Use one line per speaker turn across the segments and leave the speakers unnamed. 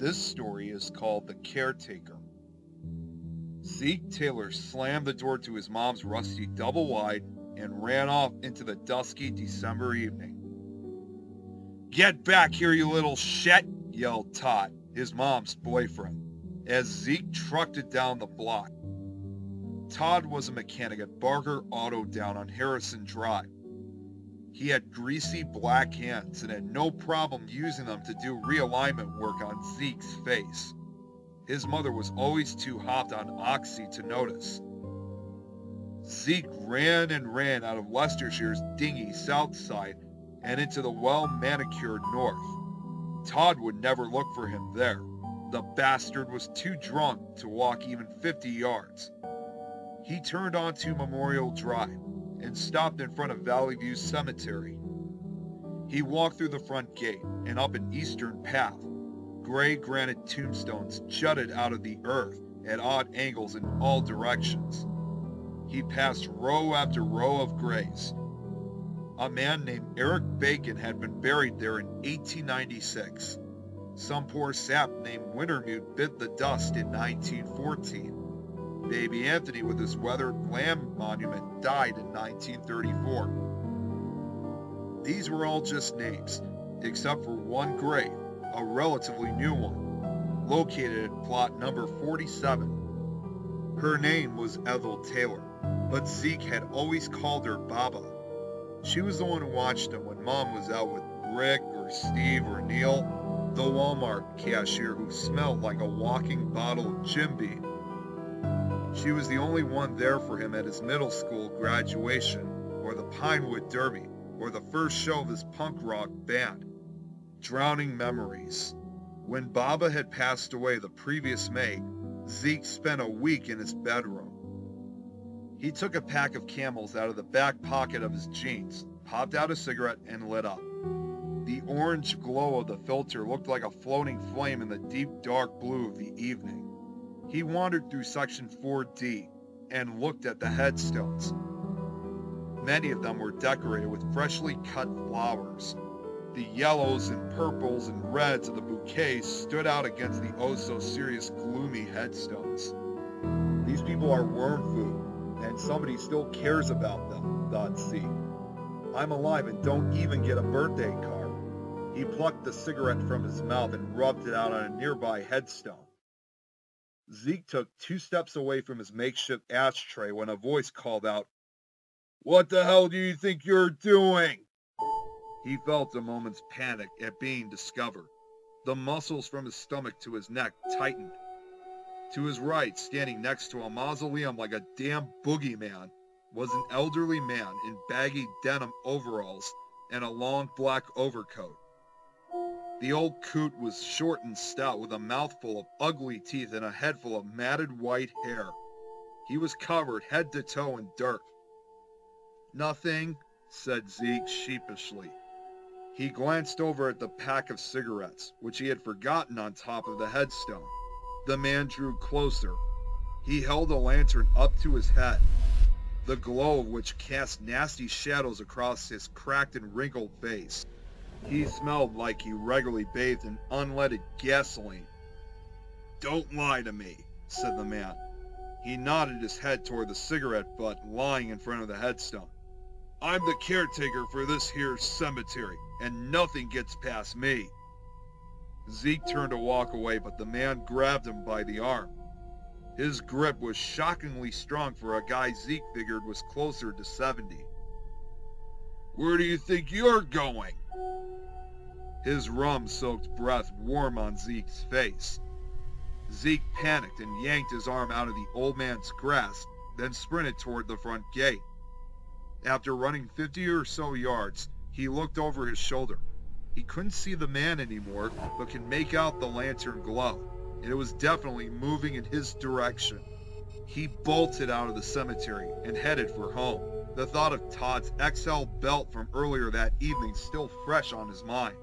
This story is called The Caretaker. Zeke Taylor slammed the door to his mom's rusty double wide and ran off into the dusky December evening. Get back here, you little shit, yelled Todd, his mom's boyfriend, as Zeke trucked it down the block. Todd was a mechanic at Barker Auto down on Harrison Drive. He had greasy black hands and had no problem using them to do realignment work on Zeke's face. His mother was always too hopped on Oxy to notice. Zeke ran and ran out of Leicestershire's dingy south side and into the well-manicured north. Todd would never look for him there. The bastard was too drunk to walk even 50 yards. He turned onto Memorial Drive and stopped in front of Valleyview Cemetery. He walked through the front gate and up an eastern path. Gray granite tombstones jutted out of the earth at odd angles in all directions. He passed row after row of graves. A man named Eric Bacon had been buried there in 1896. Some poor sap named Wintermute bit the dust in 1914. Baby Anthony with his weathered lamb monument died in 1934. These were all just names, except for one grave, a relatively new one, located at plot number 47. Her name was Ethel Taylor, but Zeke had always called her Baba. She was the one who watched him when Mom was out with Rick or Steve or Neil, the Walmart cashier who smelled like a walking bottle of Jim Beam. She was the only one there for him at his middle school graduation, or the Pinewood Derby, or the first show of his punk rock band. Drowning memories. When Baba had passed away the previous May, Zeke spent a week in his bedroom. He took a pack of camels out of the back pocket of his jeans, popped out a cigarette, and lit up. The orange glow of the filter looked like a floating flame in the deep dark blue of the evening. He wandered through section 4D and looked at the headstones. Many of them were decorated with freshly cut flowers. The yellows and purples and reds of the bouquets stood out against the oh-so-serious gloomy headstones. These people are worm food, and somebody still cares about them, thought Zeke. I'm alive and don't even get a birthday card. He plucked the cigarette from his mouth and rubbed it out on a nearby headstone. Zeke took two steps away from his makeshift ashtray when a voice called out, What the hell do you think you're doing? He felt a moment's panic at being discovered. The muscles from his stomach to his neck tightened. To his right, standing next to a mausoleum like a damn boogeyman, was an elderly man in baggy denim overalls and a long black overcoat. The old coot was short and stout with a mouthful of ugly teeth and a head full of matted white hair. He was covered head to toe in dirt. Nothing, said Zeke sheepishly. He glanced over at the pack of cigarettes, which he had forgotten on top of the headstone. The man drew closer. He held a lantern up to his head, the glow of which cast nasty shadows across his cracked and wrinkled face. He smelled like he regularly bathed in unleaded gasoline. Don't lie to me, said the man. He nodded his head toward the cigarette butt lying in front of the headstone. I'm the caretaker for this here cemetery, and nothing gets past me. Zeke turned to walk away, but the man grabbed him by the arm. His grip was shockingly strong for a guy Zeke figured was closer to 70. Where do you think you're going? His rum-soaked breath warm on Zeke's face. Zeke panicked and yanked his arm out of the old man's grasp, then sprinted toward the front gate. After running 50 or so yards, he looked over his shoulder. He couldn't see the man anymore, but could make out the lantern glow, and it was definitely moving in his direction. He bolted out of the cemetery and headed for home, the thought of Todd's XL belt from earlier that evening still fresh on his mind.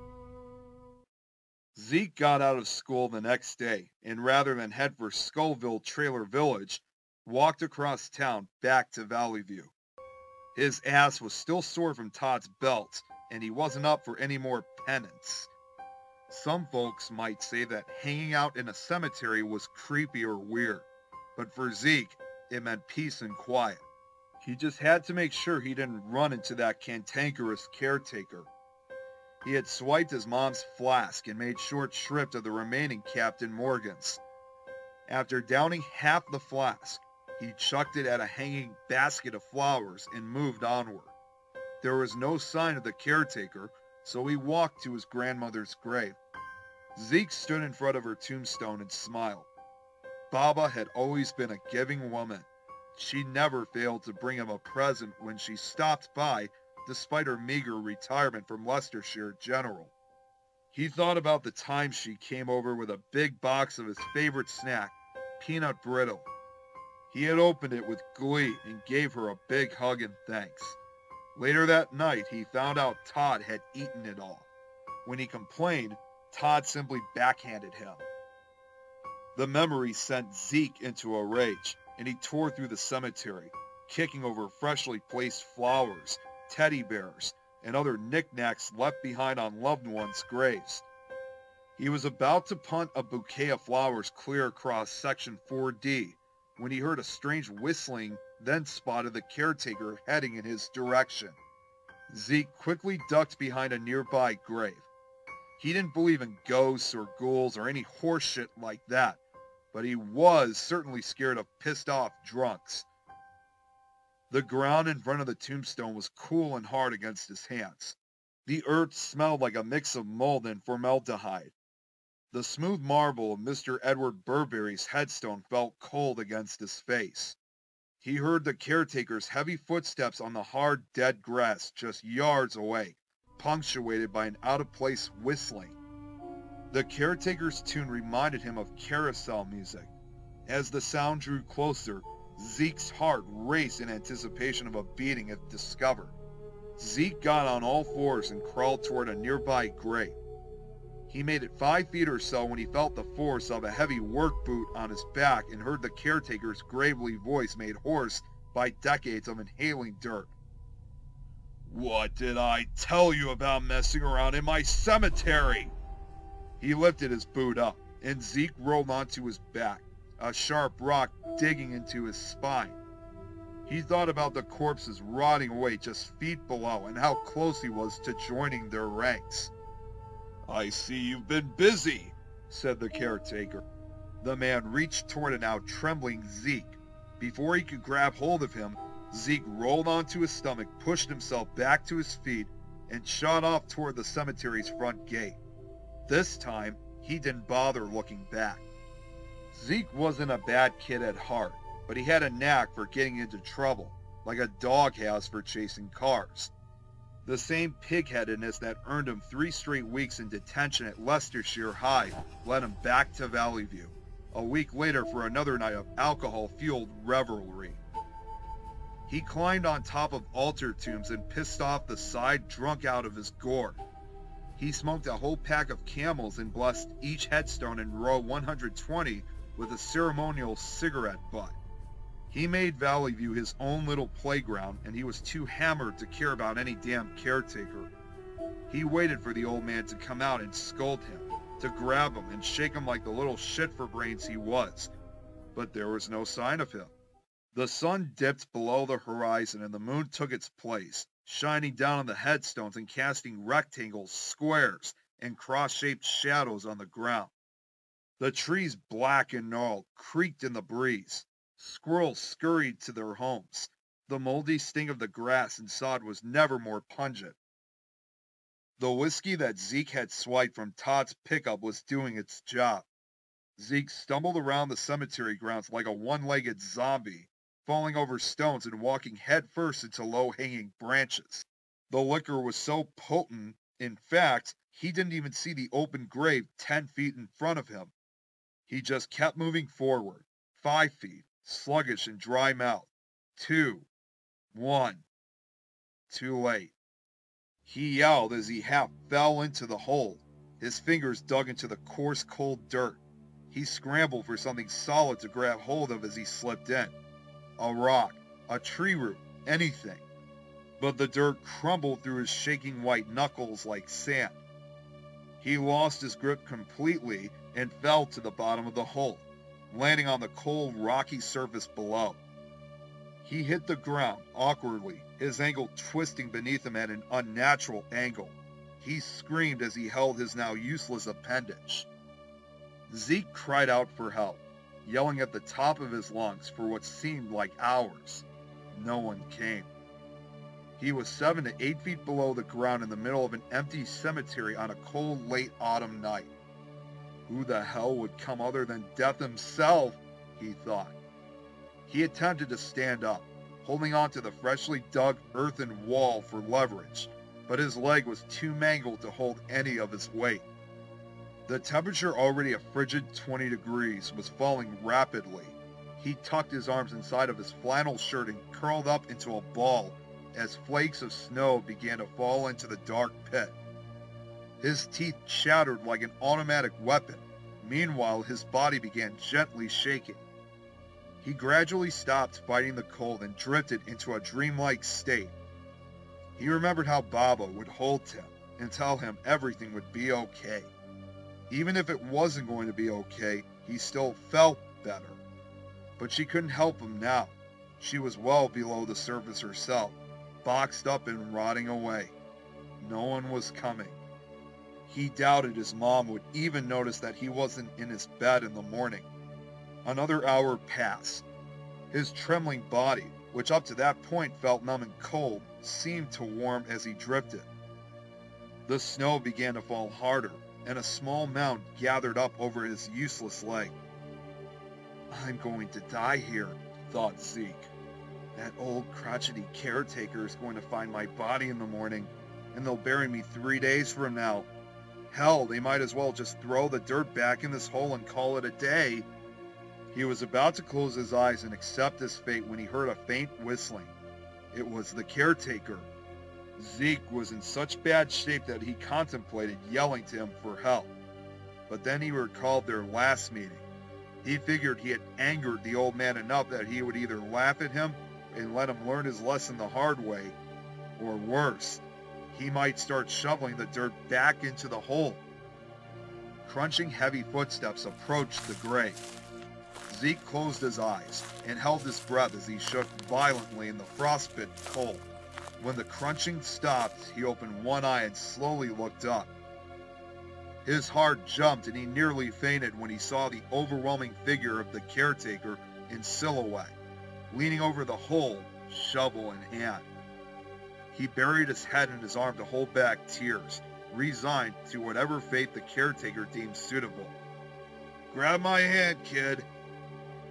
Zeke got out of school the next day, and rather than head for Skullville Trailer Village, walked across town back to Valleyview. His ass was still sore from Todd's belt, and he wasn't up for any more penance. Some folks might say that hanging out in a cemetery was creepy or weird, but for Zeke, it meant peace and quiet. He just had to make sure he didn't run into that cantankerous caretaker. He had swiped his mom's flask and made short shrift of the remaining Captain Morgan's. After downing half the flask, he chucked it at a hanging basket of flowers and moved onward. There was no sign of the caretaker, so he walked to his grandmother's grave. Zeke stood in front of her tombstone and smiled. Baba had always been a giving woman. She never failed to bring him a present when she stopped by, despite her meager retirement from Leicestershire General. He thought about the time she came over with a big box of his favorite snack, peanut brittle. He had opened it with glee and gave her a big hug and thanks. Later that night, he found out Todd had eaten it all. When he complained, Todd simply backhanded him. The memory sent Zeke into a rage, and he tore through the cemetery, kicking over freshly placed flowers, teddy bears, and other knickknacks left behind on loved ones' graves. He was about to punt a bouquet of flowers clear across Section 4D when he heard a strange whistling then spotted the caretaker heading in his direction. Zeke quickly ducked behind a nearby grave. He didn't believe in ghosts or ghouls or any horseshit like that, but he was certainly scared of pissed off drunks. The ground in front of the tombstone was cool and hard against his hands. The earth smelled like a mix of mold and formaldehyde. The smooth marble of Mr. Edward Burberry's headstone felt cold against his face. He heard the caretaker's heavy footsteps on the hard, dead grass just yards away, punctuated by an out-of-place whistling. The caretaker's tune reminded him of carousel music. As the sound drew closer, Zeke's heart raced in anticipation of a beating if discovered. Zeke got on all fours and crawled toward a nearby grate. He made it five feet or so when he felt the force of a heavy work boot on his back and heard the caretaker's gravely voice made hoarse by decades of inhaling dirt. What did I tell you about messing around in my cemetery? He lifted his boot up, and Zeke rolled onto his back, a sharp rock digging into his spine. He thought about the corpses rotting away just feet below and how close he was to joining their ranks. I see you've been busy, said the caretaker. The man reached toward a now trembling Zeke. Before he could grab hold of him, Zeke rolled onto his stomach, pushed himself back to his feet, and shot off toward the cemetery's front gate. This time, he didn't bother looking back. Zeke wasn't a bad kid at heart, but he had a knack for getting into trouble, like a dog has for chasing cars. The same pigheadedness that earned him three straight weeks in detention at Leicestershire High led him back to Valleyview, a week later for another night of alcohol-fueled revelry. He climbed on top of altar tombs and pissed off the side drunk out of his gourd. He smoked a whole pack of camels and blessed each headstone in row 120 with a ceremonial cigarette butt. He made Valleyview his own little playground, and he was too hammered to care about any damn caretaker. He waited for the old man to come out and scold him, to grab him and shake him like the little shit for brains he was. But there was no sign of him. The sun dipped below the horizon and the moon took its place, shining down on the headstones and casting rectangles, squares, and cross-shaped shadows on the ground. The trees, black and gnarled, creaked in the breeze. Squirrels scurried to their homes. The moldy sting of the grass and sod was never more pungent. The whiskey that Zeke had swiped from Todd's pickup was doing its job. Zeke stumbled around the cemetery grounds like a one-legged zombie, falling over stones and walking headfirst into low-hanging branches. The liquor was so potent, in fact, he didn't even see the open grave ten feet in front of him. He just kept moving forward, five feet, sluggish and dry mouth. Two. One. Too late. He yelled as he half fell into the hole. His fingers dug into the coarse, cold dirt. He scrambled for something solid to grab hold of as he slipped in. A rock, a tree root, anything. But the dirt crumbled through his shaking white knuckles like sand. He lost his grip completely and fell to the bottom of the hole, landing on the cold, rocky surface below. He hit the ground awkwardly, his ankle twisting beneath him at an unnatural angle. He screamed as he held his now useless appendage. Zeke cried out for help, yelling at the top of his lungs for what seemed like hours. No one came. He was seven to eight feet below the ground in the middle of an empty cemetery on a cold late autumn night. Who the hell would come other than death himself, he thought. He attempted to stand up, holding on to the freshly dug earthen wall for leverage, but his leg was too mangled to hold any of his weight. The temperature, already a frigid 20 degrees, was falling rapidly. He tucked his arms inside of his flannel shirt and curled up into a ball as flakes of snow began to fall into the dark pit. His teeth chattered like an automatic weapon. Meanwhile, his body began gently shaking. He gradually stopped fighting the cold and drifted into a dreamlike state. He remembered how Baba would hold him and tell him everything would be okay. Even if it wasn't going to be okay, he still felt better. But she couldn't help him now. She was well below the surface herself, boxed up and rotting away. No one was coming. He doubted his mom would even notice that he wasn't in his bed in the morning. Another hour passed. His trembling body, which up to that point felt numb and cold, seemed to warm as he drifted. The snow began to fall harder, and a small mound gathered up over his useless leg. I'm going to die here, thought Zeke. That old crotchety caretaker is going to find my body in the morning, and they'll bury me three days from now. Hell, they might as well just throw the dirt back in this hole and call it a day. He was about to close his eyes and accept his fate when he heard a faint whistling. It was the caretaker. Zeke was in such bad shape that he contemplated yelling to him for help. But then he recalled their last meeting. He figured he had angered the old man enough that he would either laugh at him and let him learn his lesson the hard way, or worse, he might start shoveling the dirt back into the hole. Crunching heavy footsteps approached the grave. Zeke closed his eyes and held his breath as he shook violently in the frostbit cold. When the crunching stopped, he opened one eye and slowly looked up. His heart jumped and he nearly fainted when he saw the overwhelming figure of the caretaker in silhouette, leaning over the hole, shovel in hand. He buried his head in his arm to hold back tears, resigned to whatever fate the caretaker deemed suitable. Grab my hand, kid,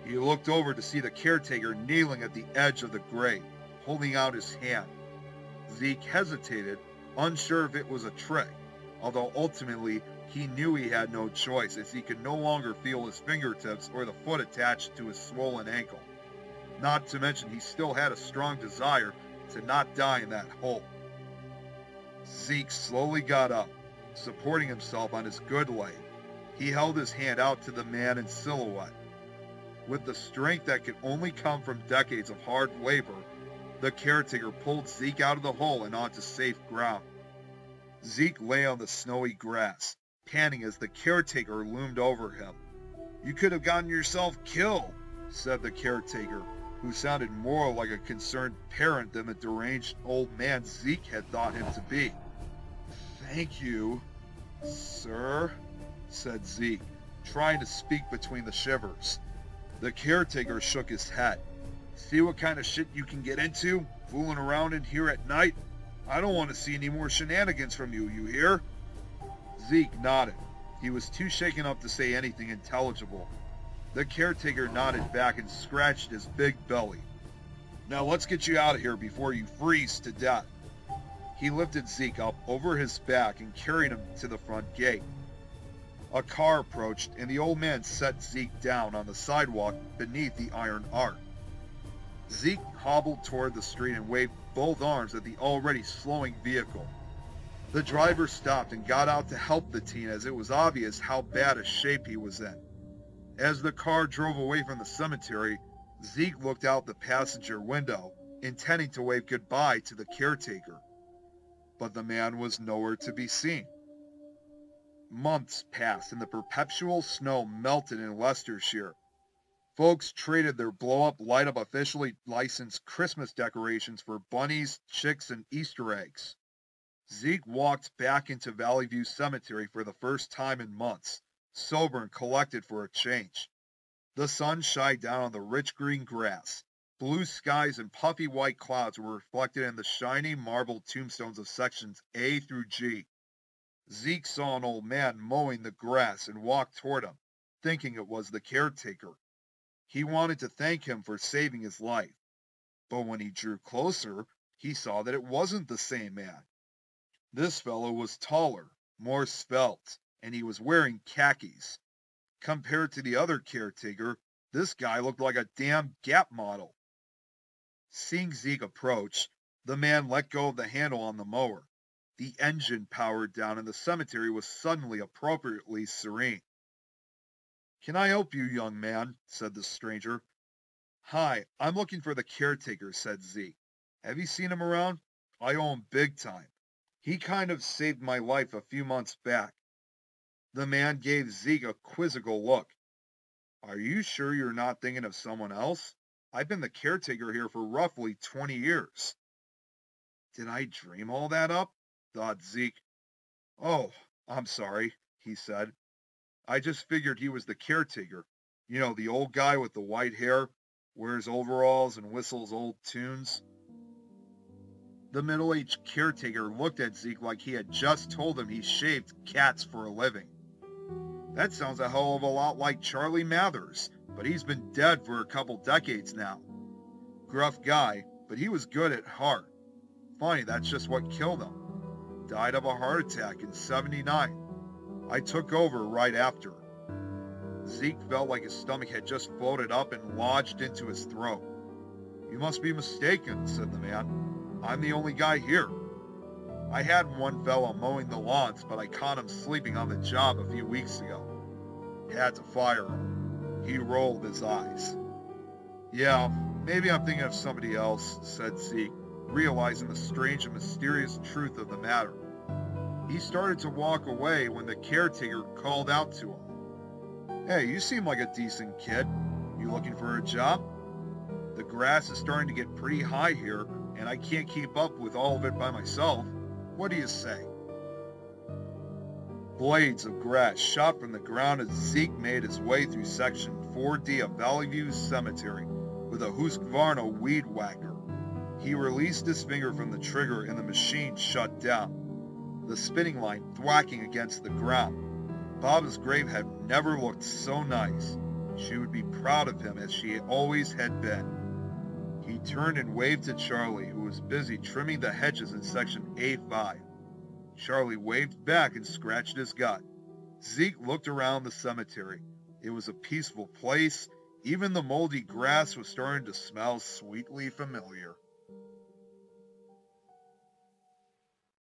he looked over to see the caretaker kneeling at the edge of the grave, holding out his hand. Zeke hesitated, unsure if it was a trick, although ultimately he knew he had no choice as he could no longer feel his fingertips or the foot attached to his swollen ankle. Not to mention he still had a strong desire to not die in that hole. Zeke slowly got up, supporting himself on his good leg. He held his hand out to the man in silhouette. With the strength that could only come from decades of hard labor, the caretaker pulled Zeke out of the hole and onto safe ground. Zeke lay on the snowy grass, panting as the caretaker loomed over him. You could have gotten yourself killed, said the caretaker, who sounded more like a concerned parent than the deranged old man Zeke had thought him to be. Thank you, sir, said Zeke, trying to speak between the shivers. The caretaker shook his head. See what kind of shit you can get into, fooling around in here at night? I don't want to see any more shenanigans from you, you hear? Zeke nodded. He was too shaken up to say anything intelligible. The caretaker nodded back and scratched his big belly. Now let's get you out of here before you freeze to death. He lifted Zeke up over his back and carried him to the front gate. A car approached, and the old man set Zeke down on the sidewalk beneath the iron arch. Zeke hobbled toward the street and waved both arms at the already slowing vehicle. The driver stopped and got out to help the teen as it was obvious how bad a shape he was in. As the car drove away from the cemetery, Zeke looked out the passenger window, intending to wave goodbye to the caretaker. But the man was nowhere to be seen. Months passed and the perpetual snow melted in Leicestershire. Folks traded their blow-up, light-up, officially licensed Christmas decorations for bunnies, chicks, and Easter eggs. Zeke walked back into Valleyview Cemetery for the first time in months, sober and collected for a change. The sun shined down on the rich green grass. Blue skies and puffy white clouds were reflected in the shiny marble tombstones of sections A through G. Zeke saw an old man mowing the grass and walked toward him, thinking it was the caretaker. He wanted to thank him for saving his life, but when he drew closer, he saw that it wasn't the same man. This fellow was taller, more svelte, and he was wearing khakis. Compared to the other caretaker, this guy looked like a damn Gap model. Seeing Zeke approach, the man let go of the handle on the mower. The engine powered down and the cemetery was suddenly appropriately serene. Can I help you, young man? said the stranger. Hi, I'm looking for the caretaker, said Zeke. Have you seen him around? I owe him big time. He kind of saved my life a few months back. The man gave Zeke a quizzical look. Are you sure you're not thinking of someone else? I've been the caretaker here for roughly 20 years. Did I dream all that up? thought Zeke. Oh, I'm sorry, he said. I just figured he was the caretaker. You know, the old guy with the white hair, wears overalls and whistles old tunes. The middle-aged caretaker looked at Zeke like he had just told him he shaved cats for a living. That sounds a hell of a lot like Charlie Mathers, but he's been dead for a couple decades now. Gruff guy, but he was good at heart. Funny, that's just what killed him. Died of a heart attack in 79. I took over right after. Zeke felt like his stomach had just floated up and lodged into his throat. You must be mistaken, said the man. I'm the only guy here. I had one fellow mowing the lawns, but I caught him sleeping on the job a few weeks ago. Had to fire him. He rolled his eyes. Yeah, maybe I'm thinking of somebody else, said Zeke, realizing the strange and mysterious truth of the matter. He started to walk away when the caretaker called out to him. Hey, you seem like a decent kid. You looking for a job? The grass is starting to get pretty high here, and I can't keep up with all of it by myself. What do you say? Blades of grass shot from the ground as Zeke made his way through Section 4D of Valleyview Cemetery with a Husqvarna weed whacker. He released his finger from the trigger and the machine shut down, the spinning line thwacking against the ground. Baba's grave had never looked so nice. She would be proud of him as she always had been. He turned and waved to Charlie, who was busy trimming the hedges in section A5. Charlie waved back and scratched his gut. Zeke looked around the cemetery. It was a peaceful place. Even the moldy grass was starting to smell sweetly familiar.